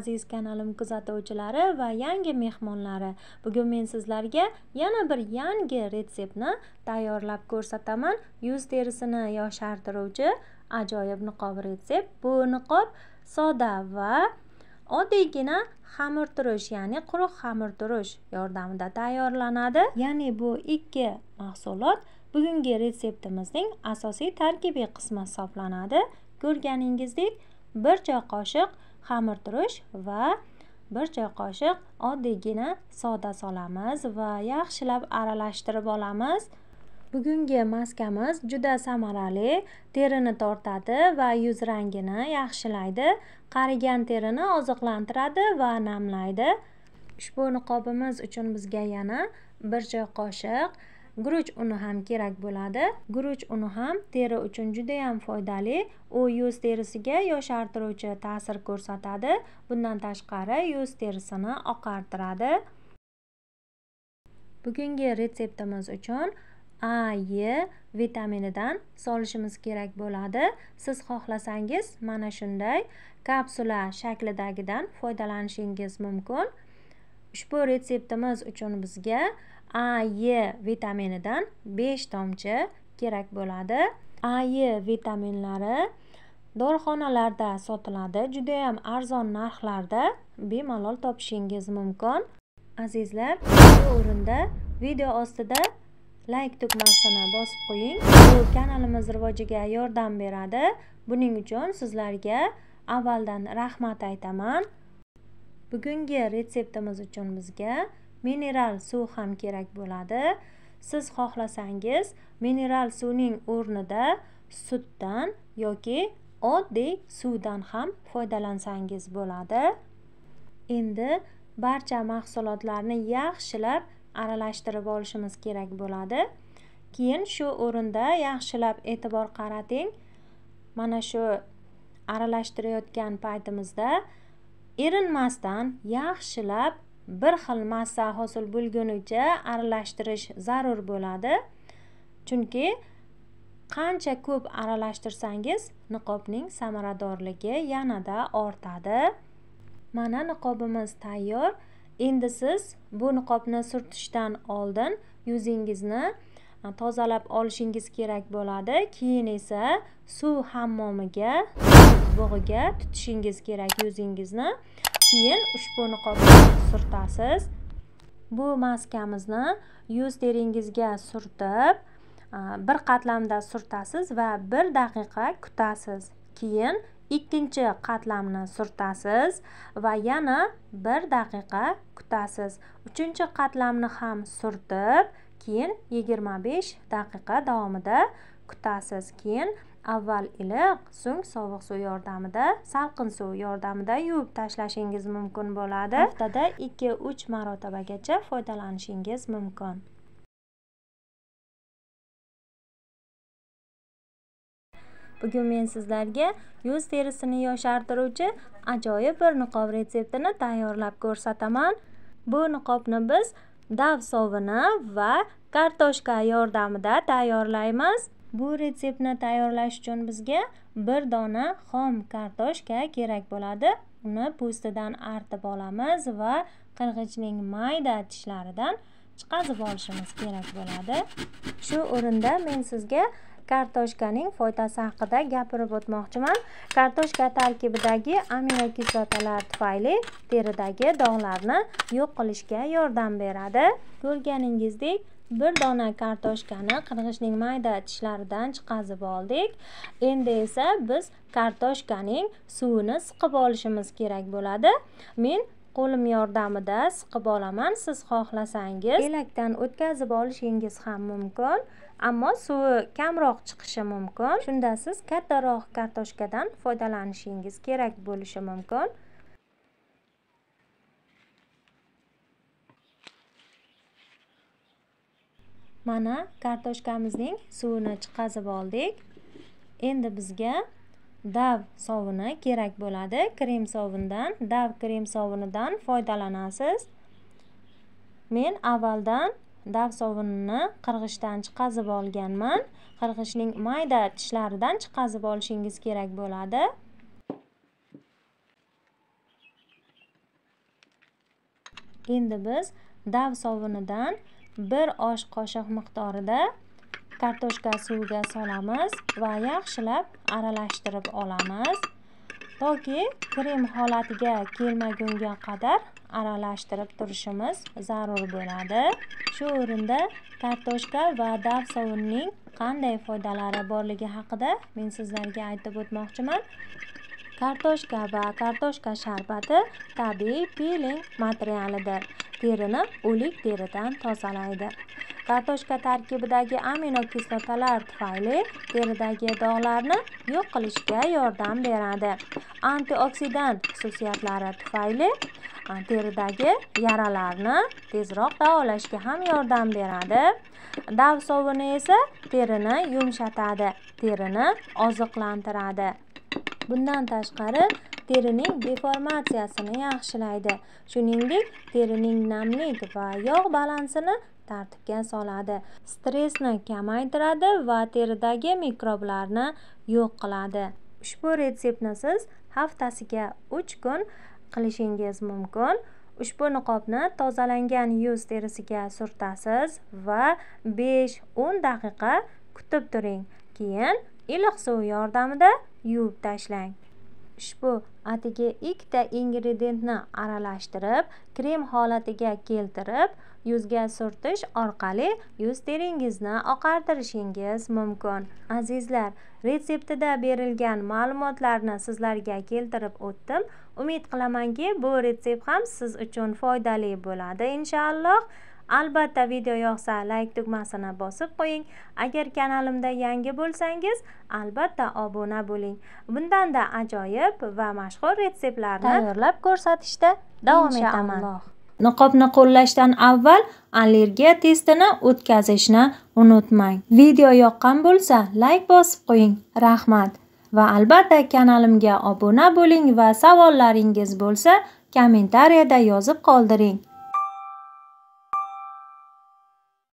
aziz kanalim kuzatuvchilari va yangi mehmonlari. Bugun men sizlarga yana bir yangi retseptni tayyorlab ko'rsataman. Yuz terisini yoshartiruvchi ajoyib niqob retsept. Bu niqob soda va oddiygina xamirturush ya'ni quruq xamirturush yordamida tayyorlanadi. Ya'ni bu ikki mahsulot bugungi retseptimizning asosiy tarkibiy qismi hisoblanadi. Ko'rganingizdek bir choy qoshiq xamirturush va bir choy qoshiq oddiygina soda solamiz va yaxshilab aralashtirib olamiz. Bugungi maskamiz juda samarali terini tortadi va yuz rangini yaxshilaydi. Qarigan terini oziqlantiradi va namlaydi. Ushbu niqobimiz uchun bizga yana bir choy qoshiq guruch uni ham kerak bo'ladi. Guruch uni ham teri uchun judayam foydali. U yuz terisiga yoshartiruvchi ta'sir ko'rsatadi. Bundan tashqari yuz terisini oqartiradi. Bugungi retseptimiz uchun a e vitaminidan solishimiz kerak bo'ladi. Siz xohlasangiz mana shunday kapsula shaklidagidan foydalanishingiz mumkin. Ushbu retseptimiz uchun bizga a e vitaminidan besh tomchi kerak bo'ladi. A e vitaminlari dorixonalarda sotiladi. Judayam arzon narxlarda bemalol topishingiz mumkin. Azizlar shu o'rinda video ostida layk tugmasini bosib qo'ying. Bu kanalimiz rivojiga yordam beradi. Buning uchun sizlarga avvaldan rahmat aytaman. Bugungi retseptimiz uchun bizga mineral suv ham kerak bo'ladi. Siz xohlasangiz mineral suvning o'rnida sutdan yoki oddiy suvdan ham foydalansangiz bo'ladi. Endi barcha mahsulotlarni yaxshilab aralashtirib olishimiz kerak bo'ladi. Keyin shu o'rinda yaxshilab e'tibor qarating. Mana shu aralashtirayotgan paytimizda erinmasdan yaxshilab bir xil massa hosil bo'lgunicha aralashtirish zarur bo'ladi. Chunki qancha ko'p aralashtirsangiz niqobning samaradorligi yanada ortadi. Mana niqobimiz tayyor. Endi siz bu niqobni surtishdan oldin yuzingizni tozalab olishingiz kerak bo'ladi. Keyin esa suv hammomiga bug'iga tutishingiz kerak yuzingizni. Keyin ushbu niqobni surtasiz. Bu maskamizni yuz teringizga surtib bir qatlamda surtasiz va bir daqiqa kutasiz. Keyin ikkinchi qatlamni surtasiz va yana bir daqiqa kutasiz. Uchinchi qatlamni ham surtib keyin yigirma besh daqiqa davomida kutasiz. Keyin avval iliq so'ng sovuq suv yordamida salqin suv yordamida yuvib tashlashingiz mumkin bo'ladi. Haftada ikki uch marotabagacha foydalanishingiz mumkin. Bugun men sizlarga yuz terisini yoshartiruvchi ajoyib bir niqob retseptini tayyorlab ko'rsataman. Bu niqobni biz dav sovuni va kartoshka yordamida tayyorlaymiz. Bu retseptni tayyorlash uchun bizga bir dona xom kartoshka kerak bo'ladi. Uni po'stidan artib olamiz va qirg'ichning mayda tishlaridan chiqazib olishimiz kerak bo'ladi. Shu o'rinda men sizga kartoshkaning foydasi haqida gapirib o'tmoqchiman. Kartoshka tarkibidagi aminokislotalar tufayli teridagi dog'larni yo'q qilishga yordam beradi. Ko'rganingizdek bir dona kartoshkani qirg'ichning mayda tishlaridan chiqazib oldik. Endi esa biz kartoshkaning suvini siqib olishimiz kerak bo'ladi. Men qo'lim yordamida siqib olaman. Siz xohlasangiz elakdan o'tkazib olishingiz ham mumkin ammo suvi kamroq chiqishi mumkin. Shunda siz kattaroq kartoshkadan foydalanishingiz kerak bo'lishi mumkin. Mana kartoshkamizning suvini chiqazib oldik. Endi bizga dav sovuni kerak bo'ladi. Krem sovundan dav krem sovunidan foydalanasiz. Men avvaldan dav sovunini qirg'ichdan chiqazib olganman. Qirg'ichning mayda tishlaridan chiqazib olishingiz kerak bo'ladi. Endi biz dav sovunidan bir osh qoshiq miqdorida kartoshka suviga solamiz va yaxshilab aralashtirib olamiz. Toki krem holatiga kelmagunga qadar aralashtirib turishimiz zarur bo'ladi. Shu o'rinda kartoshka va dav sovunining qanday foydalari borligi haqida men sizlarga aytib o'tmoqchiman. Kartoshka va kartoshka sharbati tabiiy piling materialidir. Terini o'lik teridan tozalaydi. Kartoshka tarkibidagi aminokislotalar tufayli teridagi dog'larni yo'q qilishga yordam beradi. Antioksidant xususiyatlari tufayli teridagi yaralarni tezroq davolashga ham yordam beradi. Dav sovuni esa terini yumshatadi terini oziqlantiradi. Bundan tashqari terining deformatsiyasini yaxshilaydi. Shuningdek terining namlik va yog' balansini tartibga soladi. Stressni kamaytiradi va teridagi mikroblarni yo'q qiladi. Ushbu retseptni siz haftasiga uch kun qilishingiz mumkin. Ushbu niqobni tozalangan yuz terisiga surtasiz va besh o'n daqiqa kutib turing. Keyin iliq suv yordamida yuvib tashlang. Ushbu atigi ikkita ingrediyentni aralashtirib krem holatiga keltirib yuzga surtish orqali yuz teringizni oqartirishingiz mumkin. Azizlar retseptida berilgan ma'lumotlarni sizlarga keltirib o'tdim. Umid qilamanki bu retsept ham siz uchun foydali bo'ladi inshaalloh. Albatta video yoqsa layk tugmasini bosib qo'ying. Agar kanalimda yangi bo'lsangiz albatta obuna bo'ling. Bundanda ajoyib va mashhur retseptlarni tayyorlab ko'rsatishda davom etaman. Niqobni qo'llashdan avval allergiya testini o'tkazishni unutmang. Video yoqqan bo'lsa layk bosib qo'ying. Rahmat. Va albatta kanalimga obuna bo'ling va savollaringiz bo'lsa kommentariyada yozib qoldiring